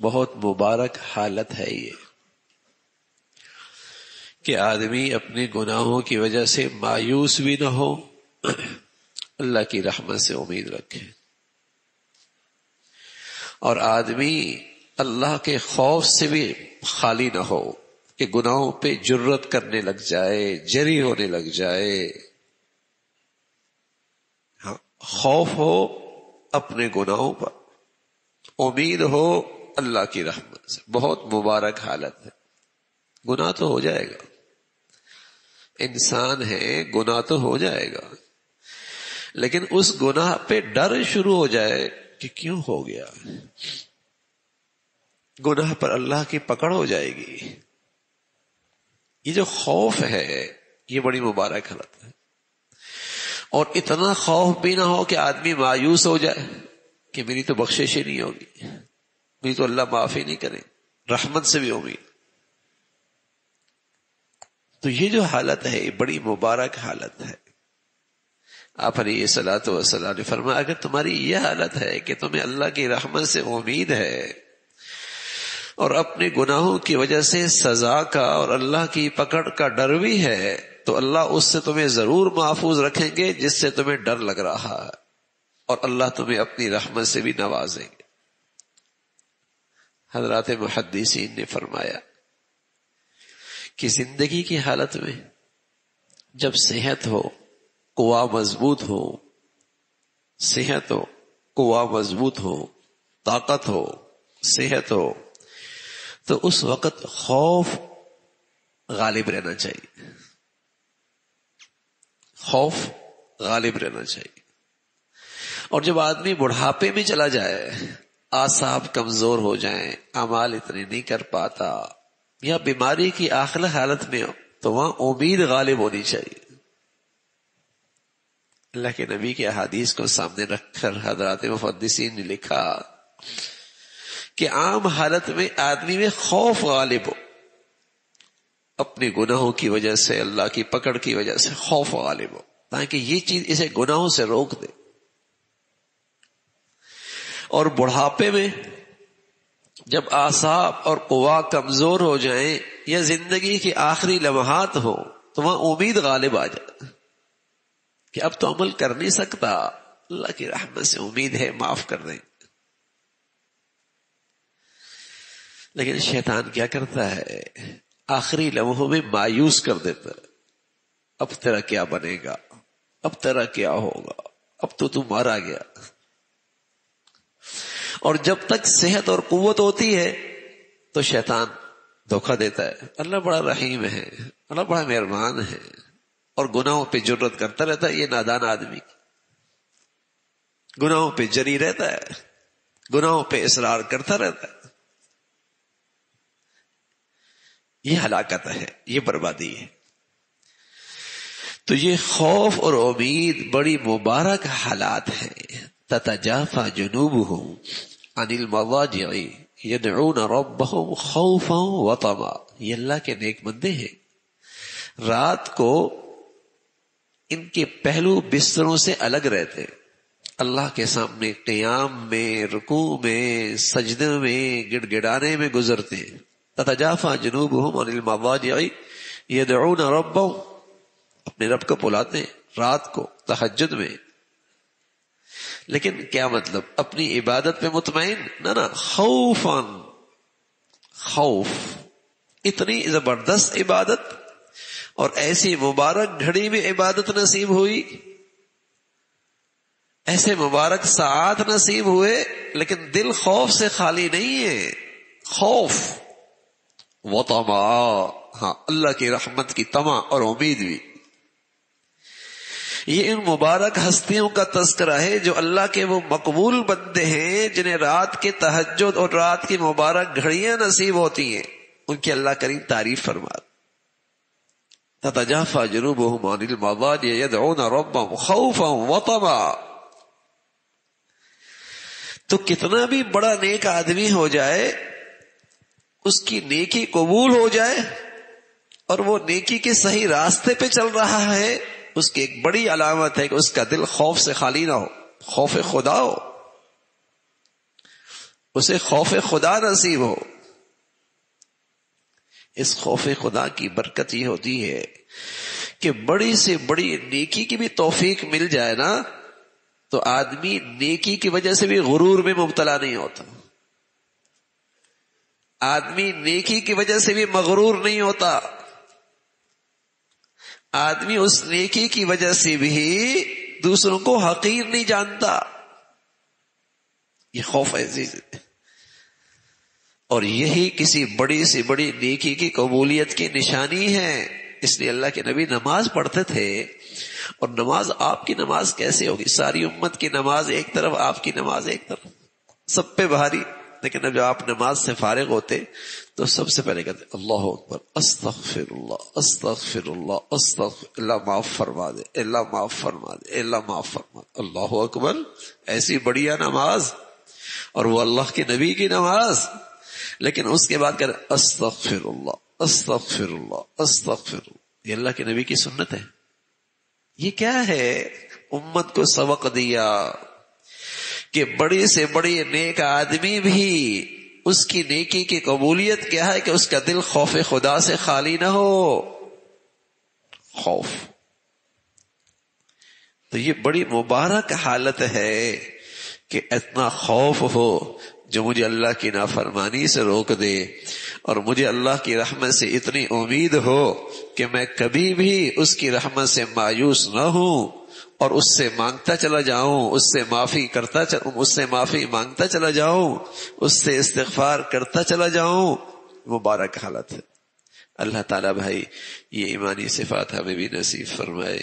बहुत मुबारक हालत है ये। कि आदमी अपने गुनाहों की वजह से मायूस भी ना हो, अल्लाह की रहमत से उम्मीद रखे। और आदमी अल्लाह के खौफ से भी खाली ना हो, कि गुनाहों पे जुर्रत करने लग जाए, जरी होने लग जाए। हाँ खौफ हो अपने गुनाहों पर, उम्मीद हो अल्लाह की रहमत से। बहुत मुबारक हालत है। गुनाह तो हो जाएगा। इंसान है, गुनाह तो हो जाएगा। लेकिन उस गुनाह पे डर शुरू हो जाए कि क्यों हो गया। गुनाह पर अल्लाह की पकड़ हो जाएगी। ये जो खौफ है, ये बड़ी मुबारक हालत है। और इतना खौफ भी ना हो कि आदमी मायूस हो जाए कि मेरी तो बख्शिश ही नहीं होगी। मेरी तो अल्लाह माफ़ी नहीं करे, रहमत से भी उम्मीद। तो ये जो हालत है, ये बड़ी मुबारक हालत है। आप ये सलाह तो ने फरमा अगर तुम्हारी यह हालत है कि तुम्हें अल्लाह की रहमत से उम्मीद है और अपने गुनाहों की वजह से सजा का और अल्लाह की पकड़ का डर भी है तो अल्लाह उससे तुम्हें ज़रूर महफूज रखेंगे जिससे तुम्हें डर लग रहा है और अल्लाह तुम्हें अपनी रहमत से भी नवाजेंगे। हज़रत मुहदसिन ने फरमाया कि ज़िंदगी की हालत में जब सेहत हो कुआ मज़बूत हो, सेहत हो कुआ मज़बूत हो, ताकत हो, सेहत हो तो उस वक्त खौफ गालिब रहना चाहिए। खौफ गालिब रहना चाहिए। और जब आदमी बुढ़ापे में चला जाए आसाब कमज़ोर हो जाए, अमाल इतने नहीं कर पाता। या बीमारी की आखिर हालत में हो तो वहाँ उम्मीद गालिब होनी चाहिए। अल्लाह के नबी के अहादीस को सामने रखकर हज़रत मुफदसिन ने लिखा कि आम हालत में आदमी में खौफ गालिब हो। अपने गुनाहों की वजह से, अल्लाह की पकड़ की वजह से खौफ गालिब हो। ताकि ये चीज़ इसे गुनाहों से रोक दे। और बुढ़ापे में जब आसाब और कुआ कमज़ोर हो जाए या ज़िंदगी के आखिरी लम्हात हो तो वहाँ उम्मीद गालिब आ जाए कि अब तो अमल कर नहीं सकता। अल्लाह की रहमत से उम्मीद है, माफ़ कर दें। लेकिन शैतान क्या करता है? आखिरी लम्हों में मायूस कर देता है। अब तेरा क्या बनेगा? अब तेरा क्या होगा? अब तो तू मारा गया। और जब तक सेहत और कुवत होती है तो शैतान धोखा देता है। अल्लाह बड़ा रहीम है, अल्लाह बड़ा मेहरबान है, और गुनाहों पे ज़रूरत करता रहता है। ये नादान आदमी। गुनाहों पे जरी रहता है, गुनाहों पे इसरार करता रहता है। ये हलाकत है, ये बर्बादी है। तो ये खौफ और उम्मीद बड़ी मुबारक हालात है। ततजाफा हूँ अनिल मवाजी यदून रब्बहुम खौफा व तमा ये अल्लाह के नेक बंदे हैं रात को इनके पहलू बिस्तरों से अलग रहते अल्लाह के सामने क्याम में रुकू में सजदे में गिड़गिड़ाने में गुजरते हैं ततजाफा जनूब हम अनिल मवाजी यदून रब अपने रब को बुलाते हैं रात को तहजद में लेकिन क्या मतलब? अपनी इबादत पे मुतमिन ना ना। खौफन। खौफ। इतनी ज़बरदस्त इबादत और ऐसी मुबारक घड़ी में इबादत नसीब हुई। ऐसे मुबारक साथ नसीब हुए, लेकिन दिल खौफ से खाली नहीं है। खौफ। वो तमा हाँ अल्लाह की रहमत की तमा और उम्मीद भी। ये इन मुबारक हस्तियों का तस्करा है जो अल्लाह के वो मकबूल बंदे हैं, जिन्हें रात के तहजद और रात की मुबारक घड़ियाँ नसीब होती हैं। उनकी अल्लाह करीम तारीफ़ फरमा तजाफा जरूब वतमा। तो कितना भी बड़ा नेक आदमी हो जाए, उसकी नेकी कबूल हो जाए, और वो नेकी के सही रास्ते पे चल रहा है उसकी एक बड़ी अलामत है कि उसका दिल खौफ से खाली ना हो, खौफ खुदा हो। उसे खौफ खुदा नसीब हो। इस खौफ खुदा की बरकत ये होती है कि बड़ी से बड़ी नेकी की भी तौफीक मिल जाए ना तो आदमी नेकी की वजह से भी गुरूर में मुबतला नहीं होता। आदमी नेकी की वजह से भी मगरूर नहीं होता। आदमी उस नेकी की वजह से भी दूसरों को हकीर नहीं जानता। ये खौफ ऐसी और यही किसी बड़ी से बड़ी नेकी की कबूलियत की निशानी है। इसलिए अल्लाह के नबी नमाज़ पढ़ते थे। और नमाज़ आपकी नमाज़ कैसे होगी? सारी उम्मत की नमाज़ एक तरफ़, आपकी नमाज़ एक तरफ़। सब पे भारी। लेकिन जब आप नमाज़ से फारिग होते तो सबसे पहले कहते, अल्लाह अकबर, अस्तगफिरुल्लाह अस्तगफिरुल्लाह अस्तगफिर अल्लाह माफ़ फरमा दे, अल्लाह माफ़ फरमा दे, अल्लाह माफ़ फरमा दे। अल्लाह अकबर, ऐसी बढ़िया नमाज़, और वो अल्लाह के नबी की नमाज़। लेकिन उसके बाद कर अस्तगफिरुल्लाह अस्तगफिरुल्लाह अस्तगफिरुल्लाह। ये अल्लाह के नबी की सुन्नत है। ये क्या है? उम्मत को सबक दिया कि बड़ी से बड़ी नेक आदमी भी उसकी नेकी की कबूलियत क्या है कि उसका दिल खौफ खुदा से खाली ना हो? खौफ। तो ये बड़ी मुबारक हालत है कि इतना खौफ हो जो मुझे अल्लाह की नाफरमानी से रोक दे और मुझे अल्लाह की रहमत से इतनी उम्मीद हो कि मैं कभी भी उसकी रहमत से मायूस न हूँ। और उससे माँगता चला जाऊँ उससे माफ़ी करता चल, उससे माफ़ी माँगता चला जाऊँ उससे इस्तफार करता चला जाऊँ मुबारक हालत है। अल्लाह ताला भाई ये ईमानी सिफात हमें भी नसीब फरमाए।